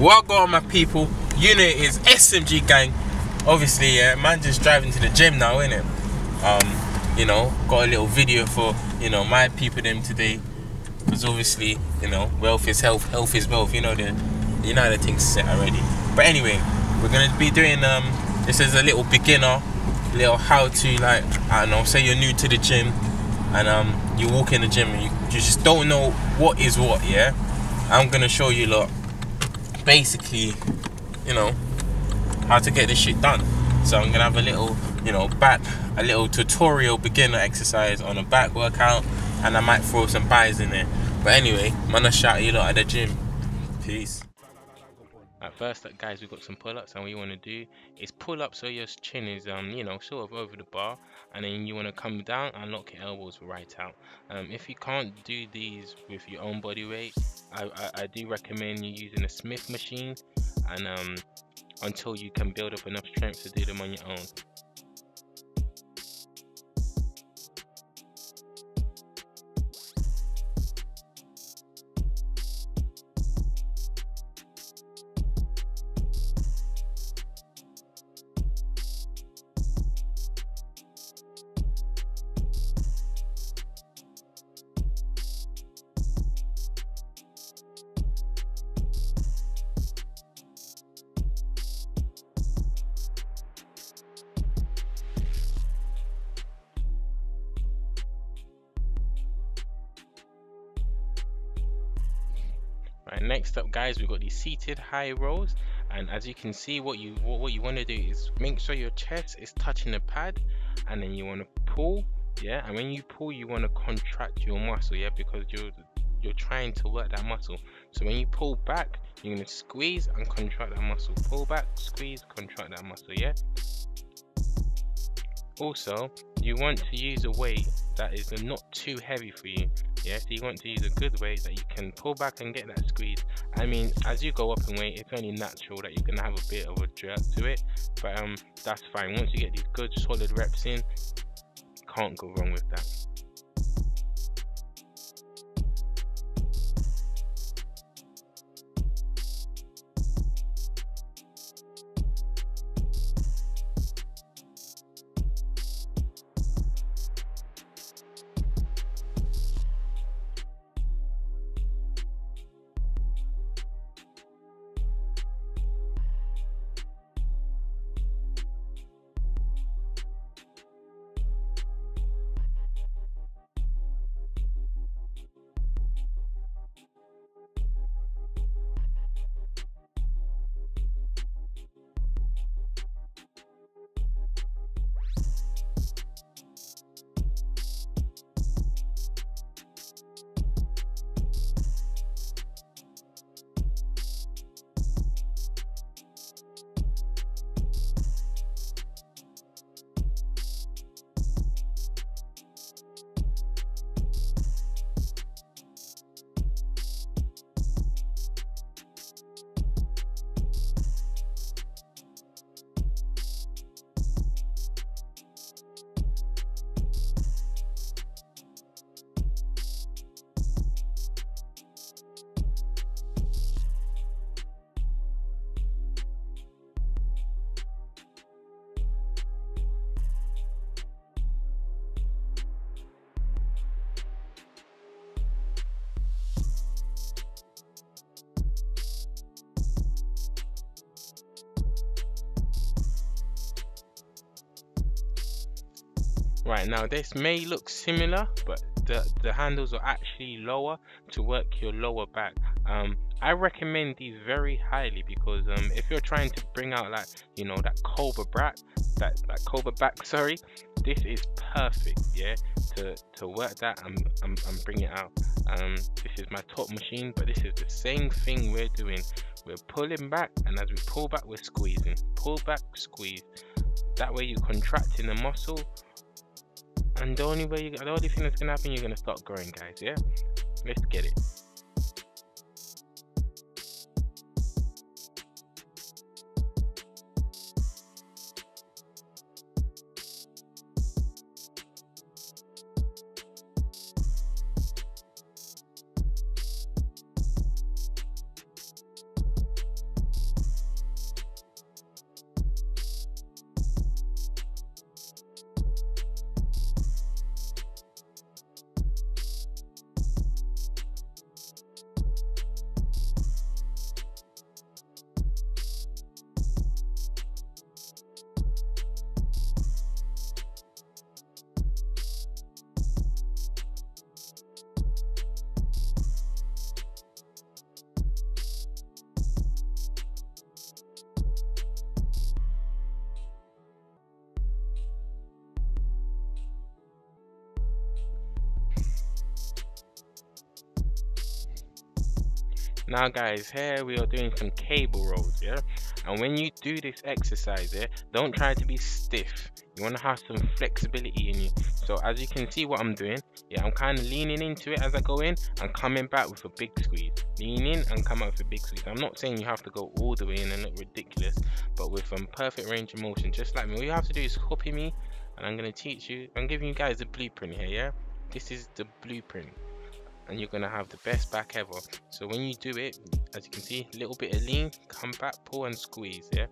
On my people, you is SMG gang. Obviously, yeah, man just driving to the gym now, innit? Um, you know, got a little video for, you know, my people them today. Because obviously, you know, wealth is health, health is wealth, you know the you know the things set already. But anyway, we're gonna be doing um this is a little beginner, little how to like I don't know, say you're new to the gym and um you walk in the gym and you, you just don't know what is what, yeah? I'm gonna show you lot basically, you know, how to get this shit done. So I'm gonna have a little, you know, back, a little tutorial beginner exercise on a back workout, and I might throw some buys in there. But anyway, man, gonna shout you lot at the gym. Peace. First, guys, we've got some pull-ups, and what you want to do is pull up so your chin is, um, you know, sort of over the bar, and then you want to come down and lock your elbows right out. Um, if you can't do these with your own body weight, I, I, I do recommend you using a Smith machine and um, until you can build up enough strength to do them on your own. Right, next up guys, we've got these seated high rows and as you can see what you what you want to do is make sure your chest is touching the pad and then you want to pull yeah? And when you pull you want to contract your muscle yeah? Because you're you're trying to work that muscle. So when you pull back you're going to squeeze and contract that muscle. Pull back squeeze contract that muscle yeah? Also you want to use a weight that is not too heavy for you yeah so you want to use a good weight that you can pull back and get that squeeze. I mean as you go up in weight it's only natural that you're gonna have a bit of a jerk to it but um that's fine. Once you get these good solid reps in can't go wrong with that Right now this may look similar but the, the handles are actually lower to work your lower back. Um, I recommend these very highly because um, if you're trying to bring out like you know that cobra back, that that cobra back, sorry, this is perfect, yeah, to to work that and, and, and bring it out. Um, this is my top machine, but this is the same thing we're doing. We're pulling back, and as we pull back, we're squeezing. Pull back, squeeze. That way you're contracting the muscle and the only way you, the only thing that's gonna happen you're gonna start growing guys yeah? Let's get it now guys here we are doing some cable rolls yeah? And when you do this exercise yeah don't try to be stiff. You want to have some flexibility in you. So as you can see what i'm doing yeah i'm kind of leaning into it as i go in and coming back with a big squeeze. Lean in and come out with a big squeeze. I'm not saying you have to go all the way in and look ridiculous but with some perfect range of motion just like me. All you have to do is copy me and i'm going to teach you i'm giving you guys a blueprint here yeah? This is the blueprint and you're gonna have the best back ever. So when you do it as you can see a little bit of lean come back pull and squeeze yeah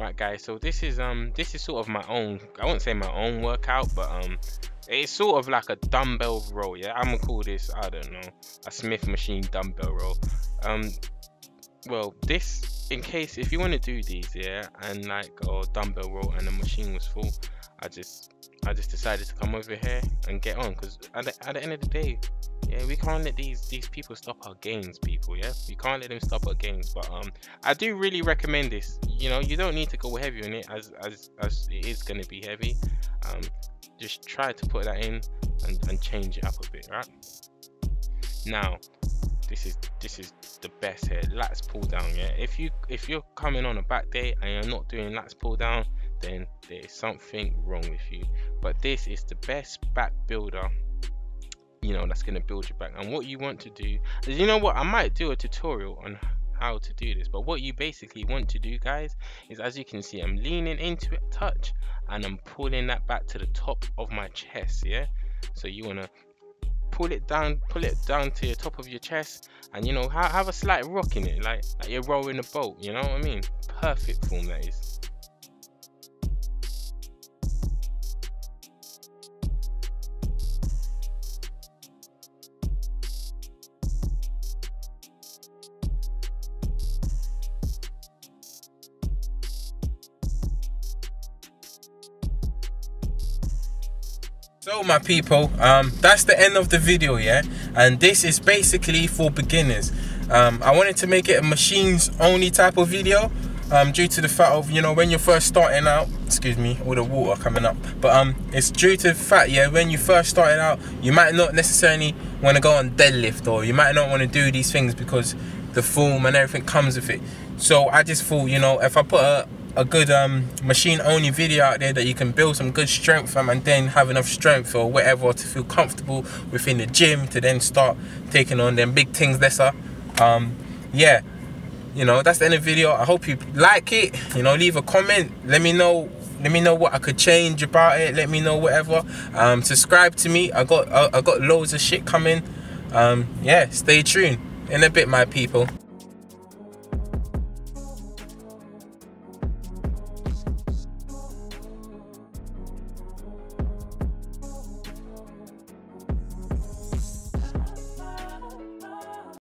right guys so this is um this is sort of my own i won't say my own workout but um it's sort of like a dumbbell roll, yeah? I'm gonna call this i don't know a smith machine dumbbell roll. um well this in case if you want to do these yeah and like or dumbbell roll and the machine was full i just i just decided to come over here and get on because at, at the end of the day yeah we can't let these these people stop our gains people yeah? We can't let them stop our gains but um i do really recommend this you know you don't need to go heavy on it as as, as it is going to be heavy. Um just try to put that in and, and change it up a bit right? Now this is this is the best here lats pull down yeah? If you if you're coming on a back day and you're not doing lats pull down then there's something wrong with you. But this is the best back builder you know that's going to build your back. And what you want to do is you know what? I might do a tutorial on how to do this. But what you basically want to do guys is as you can see i'm leaning into it touch and i'm pulling that back to the top of my chest yeah? So you want to pull it down pull it down to the top of your chest and you know have a slight rock in it like, like you're rowing a boat you know what i mean? Perfect form that is so my people um that's the end of the video yeah? And this is basically for beginners. Um i wanted to make it a machines only type of video um due to the fact of you know when you're first starting out excuse me all the water coming up but um it's due to the fact yeah when you first started out you might not necessarily want to go on deadlift or you might not want to do these things because the form and everything comes with it. So i just thought you know if i put a a good um, machine only video out there that you can build some good strength from and then have enough strength or whatever to feel comfortable within the gym to then start taking on them big things lesser um, yeah. You know that's the end of the video. I hope you like it. You know leave a comment. Let me know let me know what i could change about it. Let me know whatever. Um, subscribe to me. I got I, I got loads of shit coming. Um, yeah stay tuned. In a bit my people